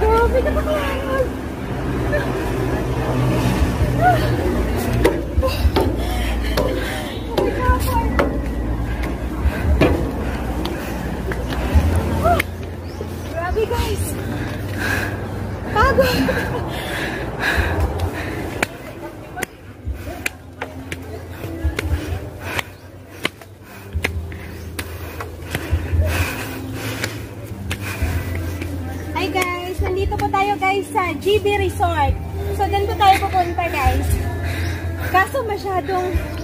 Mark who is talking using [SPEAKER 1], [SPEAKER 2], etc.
[SPEAKER 1] Grabe ka pa. Grabe guys. Pagod. Nandito po tayo guys sa GB Resort. So, doon po tayo pupunta guys. Kaso masyadong...